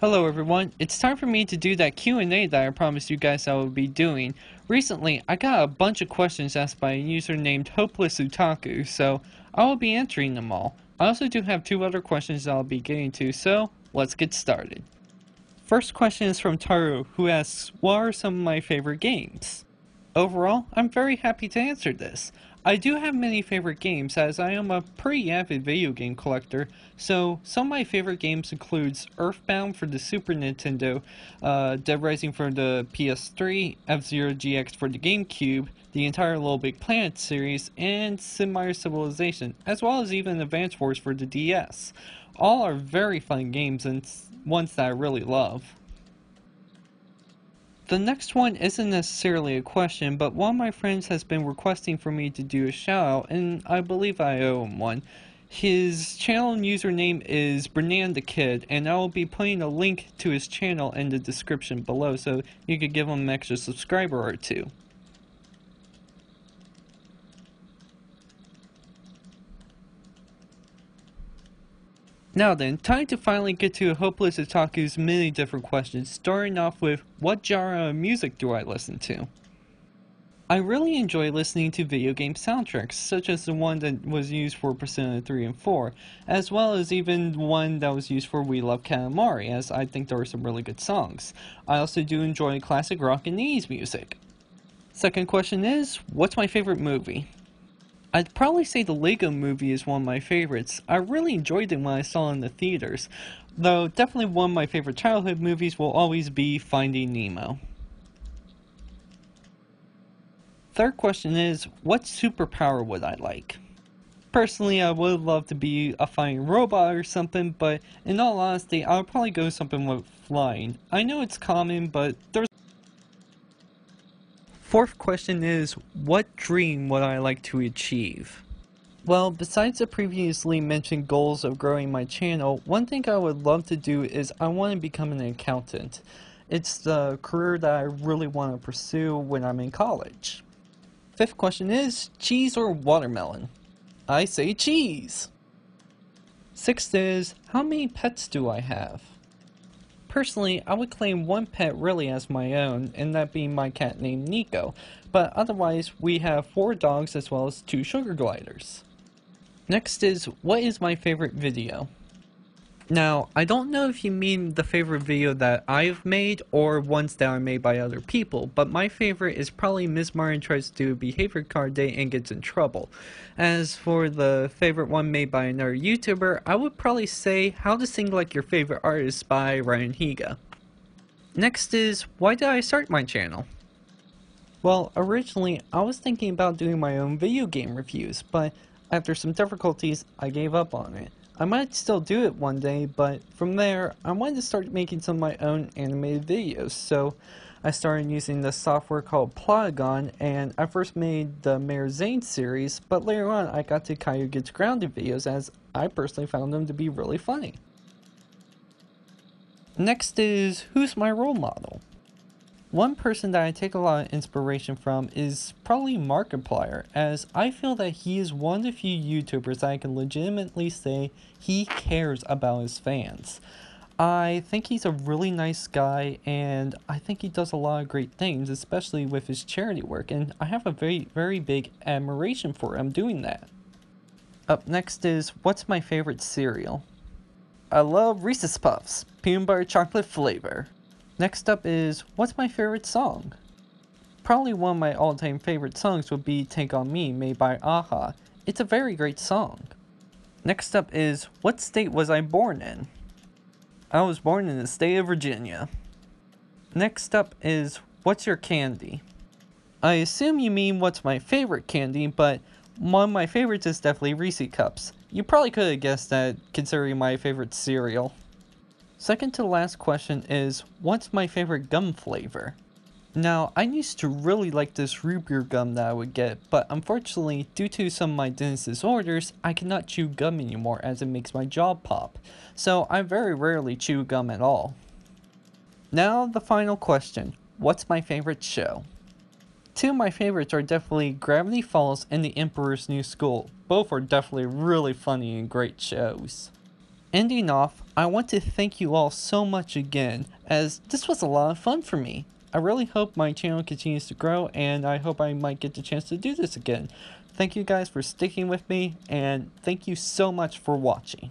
Hello everyone, it's time for me to do that Q&A that I promised you guys I would be doing. Recently, I got a bunch of questions asked by a user named Hopeless Otaku, so I will be answering them all. I also do have two other questions that I'll be getting to, so let's get started. First question is from Taru, who asks, what are some of my favorite games? Overall, I'm very happy to answer this. I do have many favorite games as I am a pretty avid video game collector, so some of my favorite games includes Earthbound for the Super Nintendo, uh, Dead Rising for the PS3, F-Zero GX for the GameCube, the entire Little Big Planet series, and Sid Meier's Civilization, as well as even Advance Wars for the DS. All are very fun games and ones that I really love. The next one isn't necessarily a question, but one of my friends has been requesting for me to do a shout out, and I believe I owe him one. His channel username is Bernan the Kid, and I will be putting a link to his channel in the description below so you could give him an extra subscriber or two. Now then, time to finally get to Hopeless Otaku's many different questions, starting off with, what genre of music do I listen to? I really enjoy listening to video game soundtracks, such as the one that was used for Persona 3 and 4, as well as even one that was used for We Love Katamari, as I think there are some really good songs. I also do enjoy classic rock and 80s music. Second question is, what's my favorite movie? I'd probably say the Lego movie is one of my favorites. I really enjoyed it when I saw it in the theaters, though definitely one of my favorite childhood movies will always be Finding Nemo. Third question is, what superpower would I like? Personally, I would love to be a flying robot or something, but in all honesty, I would probably go something with flying. I know it's common, but there's Fourth question is, what dream would I like to achieve? Well, besides the previously mentioned goals of growing my channel, one thing I would love to do is I want to become an accountant. It's the career that I really want to pursue when I'm in college. Fifth question is, cheese or watermelon? I say cheese! Sixth is, how many pets do I have? Personally, I would claim one pet really as my own, and that being my cat named Nico, but otherwise we have four dogs as well as two sugar gliders. Next is, what is my favorite video? Now, I don't know if you mean the favorite video that I've made or ones that are made by other people, but my favorite is probably Ms. Martin tries to do a behavior card day and gets in trouble. As for the favorite one made by another YouTuber, I would probably say How to Sing Like Your Favorite Artist by Ryan Higa. Next is, why did I start my channel? Well, originally, I was thinking about doing my own video game reviews, but after some difficulties, I gave up on it. I might still do it one day, but from there, I wanted to start making some of my own animated videos, so I started using the software called Plotagon, and I first made the Mayor Zane series, but later on I got to Caillou Gets Grounded videos as I personally found them to be really funny. Next is, who's my role model? One person that I take a lot of inspiration from is probably Markiplier, as I feel that he is one of the few YouTubers that I can legitimately say he cares about his fans. I think he's a really nice guy, and I think he does a lot of great things, especially with his charity work, and I have a very, very big admiration for him doing that. Up next is, what's my favorite cereal? I love Reese's Puffs, peanut butter chocolate flavor. Next up is, what's my favorite song? Probably one of my all-time favorite songs would be Take On Me, made by a-ha. It's a very great song. Next up is, what state was I born in? I was born in the state of Virginia. Next up is, what's your candy? I assume you mean what's my favorite candy, but one of my favorites is definitely Reese Cups. You probably could have guessed that considering my favorite cereal. Second to last question is, what's my favorite gum flavor? Now, I used to really like this root beer gum that I would get, but unfortunately, due to some of my dentist disorders, I cannot chew gum anymore as it makes my jaw pop, so I very rarely chew gum at all. Now, the final question. What's my favorite show? Two of my favorites are definitely Gravity Falls and The Emperor's New School. Both are definitely really funny and great shows. Ending off, I want to thank you all so much again, as this was a lot of fun for me. I really hope my channel continues to grow, and I hope I might get the chance to do this again. Thank you guys for sticking with me, and thank you so much for watching.